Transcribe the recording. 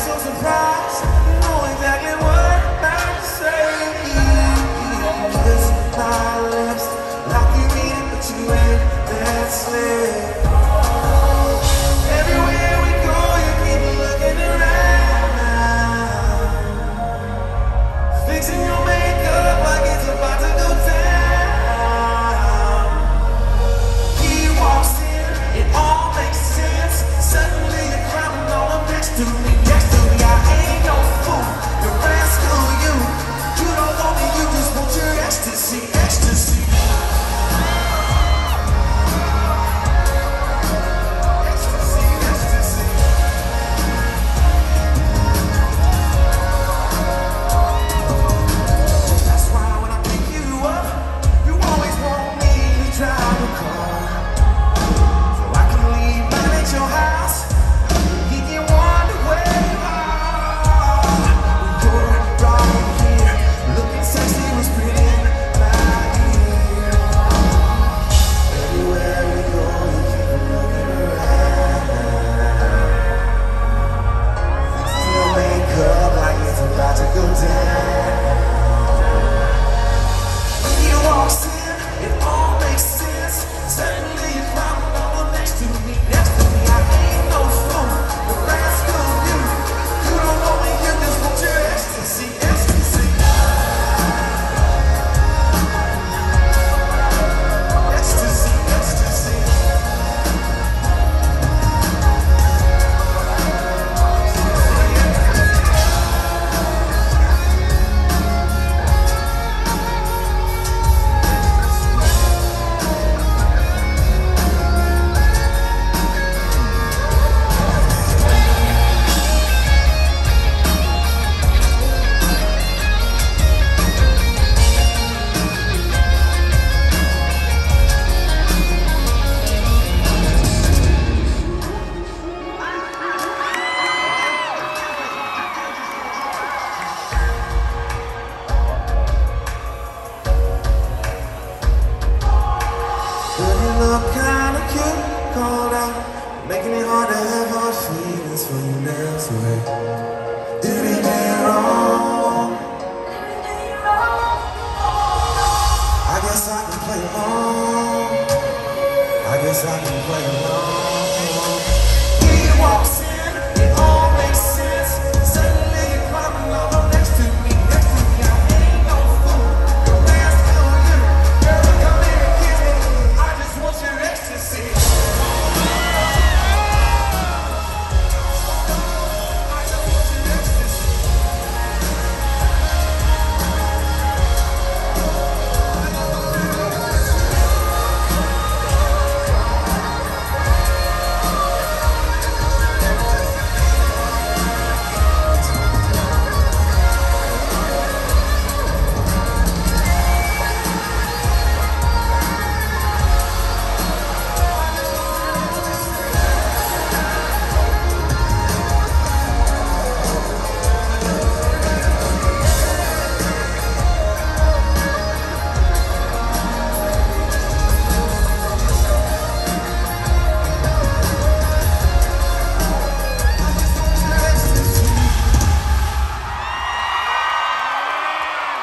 so surprised. Know exactly what I'm saying. Kiss my lips you you that. cold out, making it hard to have hard feelings from you now. So hey, every day wrong, every day wrong. I guess I can play along. I guess I can play along.